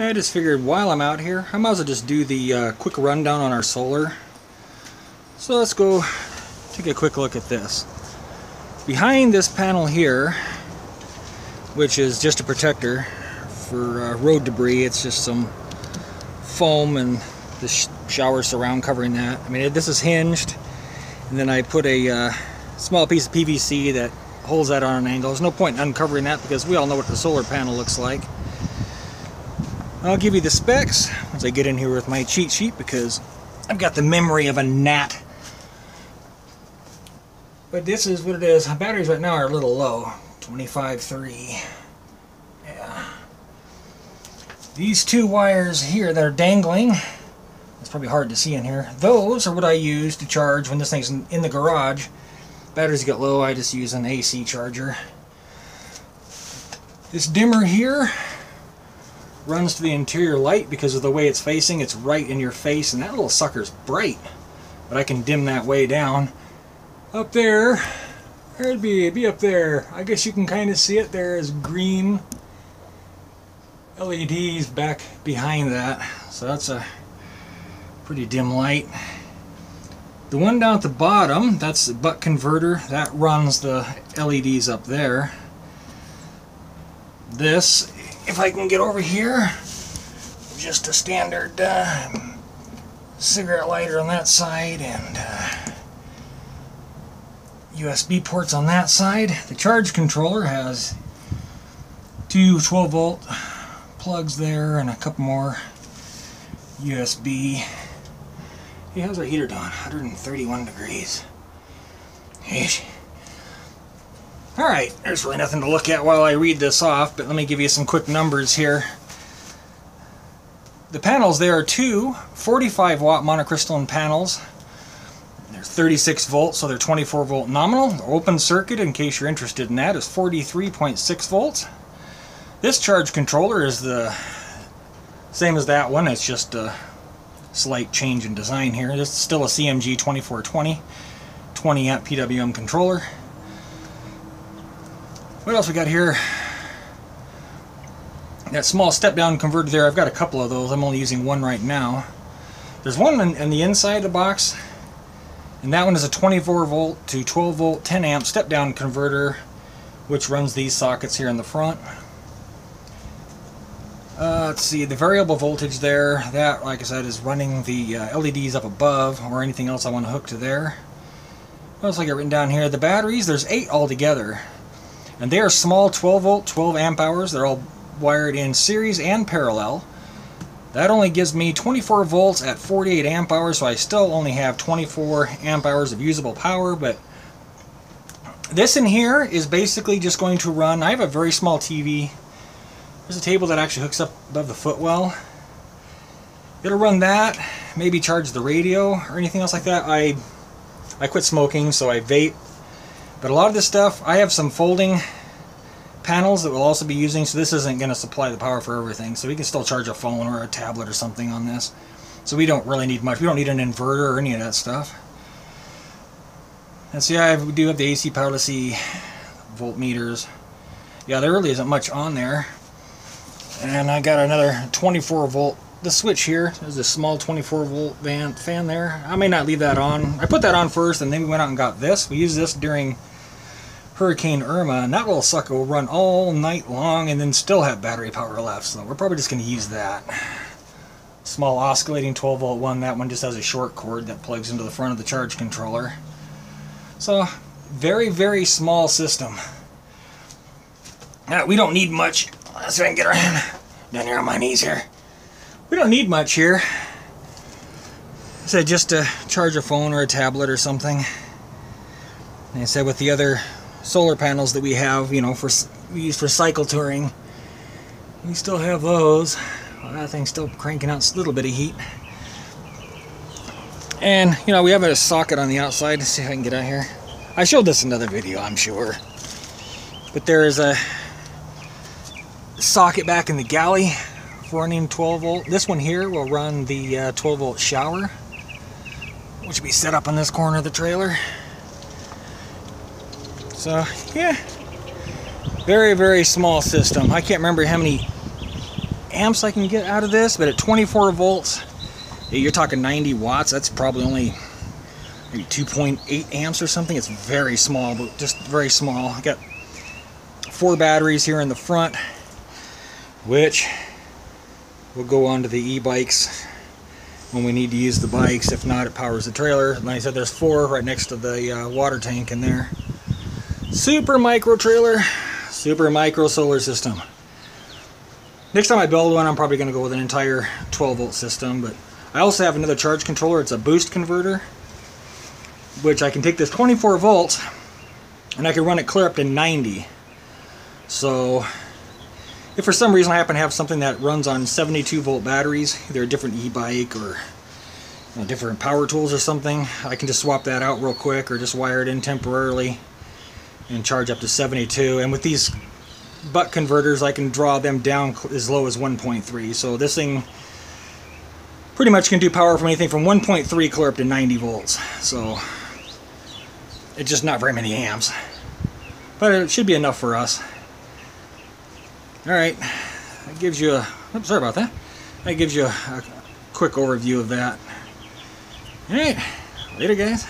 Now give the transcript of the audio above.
I just figured while I'm out here, I might as well just do the uh, quick rundown on our solar. So let's go take a quick look at this. Behind this panel here, which is just a protector for uh, road debris, it's just some foam and the sh shower surround covering that. I mean, this is hinged, and then I put a uh, small piece of PVC that holds that on an angle. There's no point in uncovering that because we all know what the solar panel looks like. I'll give you the specs once I get in here with my cheat sheet because I've got the memory of a gnat. But this is what it is. Batteries right now are a little low. 25.3. Yeah. These two wires here that are dangling, it's probably hard to see in here, those are what I use to charge when this thing's in the garage. Batteries get low, I just use an AC charger. This dimmer here runs to the interior light because of the way it's facing. It's right in your face, and that little sucker's bright. But I can dim that way down. Up there, there'd be, it'd be up there. I guess you can kind of see it. There is green LEDs back behind that. So that's a pretty dim light. The one down at the bottom, that's the buck converter. That runs the LEDs up there. This if I can get over here, just a standard uh, cigarette lighter on that side and uh, USB ports on that side. The charge controller has two 12 volt plugs there and a couple more USB. Hey, how's our heater doing? 131 degrees. Ish. Alright, there's really nothing to look at while I read this off, but let me give you some quick numbers here. The panels, there are two 45 watt monocrystalline panels. They're 36 volts, so they're 24 volt nominal. The open circuit, in case you're interested in that, is 43.6 volts. This charge controller is the same as that one, it's just a slight change in design here. This is still a CMG 2420 20 amp PWM controller. What else we got here? That small step down converter there, I've got a couple of those. I'm only using one right now. There's one in, in the inside of the box, and that one is a 24 volt to 12 volt 10 amp step down converter, which runs these sockets here in the front. Uh, let's see, the variable voltage there, that, like I said, is running the uh, LEDs up above, or anything else I want to hook to there. What else I got written down here? The batteries, there's eight altogether. And they are small 12 volt, 12 amp hours. They're all wired in series and parallel. That only gives me 24 volts at 48 amp hours, so I still only have 24 amp hours of usable power, but this in here is basically just going to run, I have a very small TV. There's a table that actually hooks up above the footwell. It'll run that, maybe charge the radio or anything else like that. I I quit smoking, so I vape but a lot of this stuff, I have some folding panels that we'll also be using, so this isn't going to supply the power for everything. So we can still charge a phone or a tablet or something on this. So we don't really need much. We don't need an inverter or any of that stuff. And so yeah, we do have the AC powerless voltmeters. Yeah, there really isn't much on there. And I got another 24 volt. The switch here is a small 24 volt van, fan there. I may not leave that on. I put that on first and then we went out and got this. We used this during Hurricane Irma, and that little sucker will run all night long and then still have battery power left, so we're probably just going to use that. Small oscillating 12 volt one, that one just has a short cord that plugs into the front of the charge controller. So, very, very small system. Now, we don't need much. Let's see if I can get around down here on my knees here. We don't need much here. I said just to charge a phone or a tablet or something. And I said with the other solar panels that we have, you know, for we use for cycle touring. We still have those. Well, that thing's still cranking out a little bit of heat. And, you know, we have a socket on the outside. Let's see if I can get out here. I showed this in another video, I'm sure. But there is a socket back in the galley running 12 volt. This one here will run the uh, 12 volt shower, which will be set up on this corner of the trailer. So, yeah, very, very small system. I can't remember how many amps I can get out of this, but at 24 volts, you're talking 90 watts. That's probably only maybe 2.8 amps or something. It's very small, but just very small. I got four batteries here in the front, which will go on to the e-bikes when we need to use the bikes. If not, it powers the trailer. Like I said, there's four right next to the uh, water tank in there. Super micro trailer, super micro solar system. Next time I build one, I'm probably going to go with an entire 12 volt system, but I also have another charge controller. It's a boost converter, which I can take this 24 volts and I can run it clear up to 90. So if for some reason I happen to have something that runs on 72 volt batteries, either a different e-bike or you know, different power tools or something, I can just swap that out real quick or just wire it in temporarily and charge up to 72. And with these buck converters, I can draw them down as low as 1.3. So this thing pretty much can do power from anything from 1.3 clear up to 90 volts. So it's just not very many amps. But it should be enough for us. Alright, that gives you a, oops, sorry about that. That gives you a, a quick overview of that. Alright, later guys.